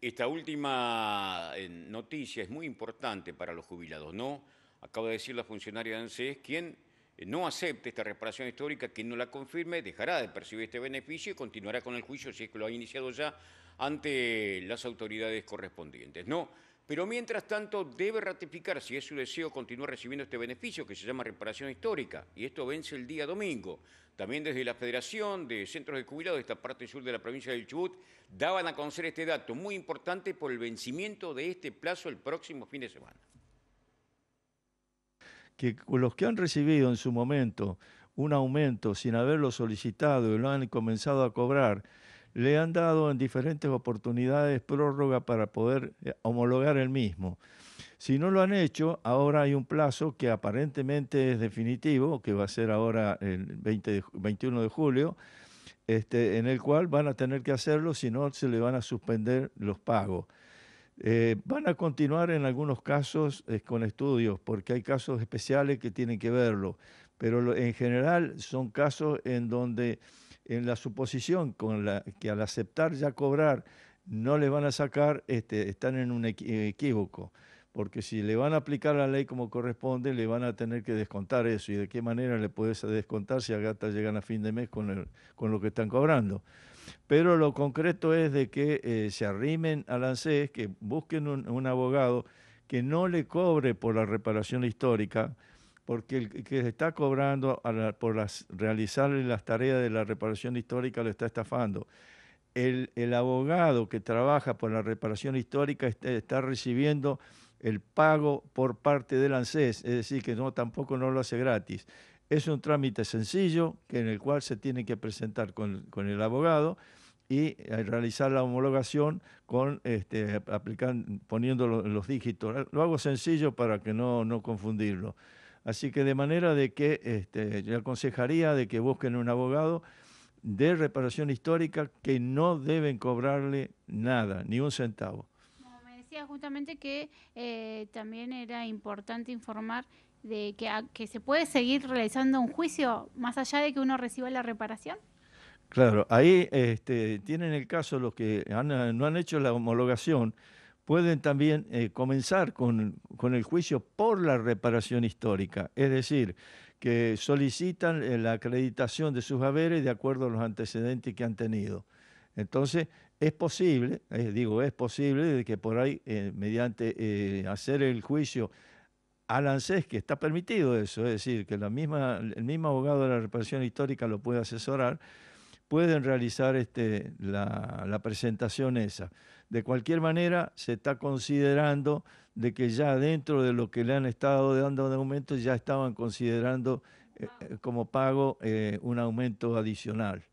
esta última eh, noticia es muy importante para los jubilados, ¿no? Acaba de decir la funcionaria de ANSES, quien eh, no acepte esta reparación histórica, quien no la confirme, dejará de percibir este beneficio y continuará con el juicio, si es que lo ha iniciado ya, ante las autoridades correspondientes, ¿no? Pero mientras tanto debe ratificar, si es su deseo, continuar recibiendo este beneficio que se llama reparación histórica, y esto vence el día domingo. También desde la Federación de Centros de Jubilados de esta parte sur de la provincia del Chubut daban a conocer este dato muy importante por el vencimiento de este plazo el próximo fin de semana. Que los que han recibido en su momento un aumento sin haberlo solicitado y lo han comenzado a cobrar, le han dado en diferentes oportunidades prórroga para poder eh, homologar el mismo. Si no lo han hecho, ahora hay un plazo que aparentemente es definitivo, que va a ser ahora el 20 21 de julio, este, en el cual van a tener que hacerlo, si no se le van a suspender los pagos. Eh, van a continuar en algunos casos eh, con estudios, porque hay casos especiales que tienen que verlo, pero en general son casos en donde en la suposición con la que al aceptar ya cobrar no le van a sacar, este, están en un equívoco, porque si le van a aplicar la ley como corresponde, le van a tener que descontar eso. ¿Y de qué manera le puedes descontar si hasta llegan a fin de mes con, con lo que están cobrando? Pero lo concreto es de que eh, se arrimen al ANSES, que busquen un abogado que no le cobre por la reparación histórica, porque el que está cobrando por las, realizarle las tareas de la reparación histórica lo está estafando. El, abogado que trabaja por la reparación histórica está, recibiendo el pago por parte del ANSES, es decir, que no, tampoco no lo hace gratis. Es un trámite sencillo que en el cual se tiene que presentar con, el abogado y eh, realizar la homologación con este, poniendo los, dígitos. Lo hago sencillo para que no, no confundirlo. Así que de manera de que este, yo aconsejaría de que busquen un abogado de reparación histórica que no deben cobrarle nada, ni un centavo. me decía justamente que eh, también era importante informar de que, que se puede seguir realizando un juicio más allá de que uno reciba la reparación. Claro, ahí este, tienen el caso los que no han hecho la homologación, pueden también eh, comenzar con, el juicio por la reparación histórica, es decir, que solicitan eh, la acreditación de sus haberes de acuerdo a los antecedentes que han tenido. Entonces, es posible, eh, digo, es posible de que por ahí, mediante hacer el juicio al ANSES, que está permitido eso, es decir, que la misma, el mismo abogado de la reparación histórica lo puede asesorar, pueden realizar este, la, presentación esa. De cualquier manera, se está considerando de que ya dentro de lo que le han estado dando de aumento, ya estaban considerando eh, como pago eh, un aumento adicional.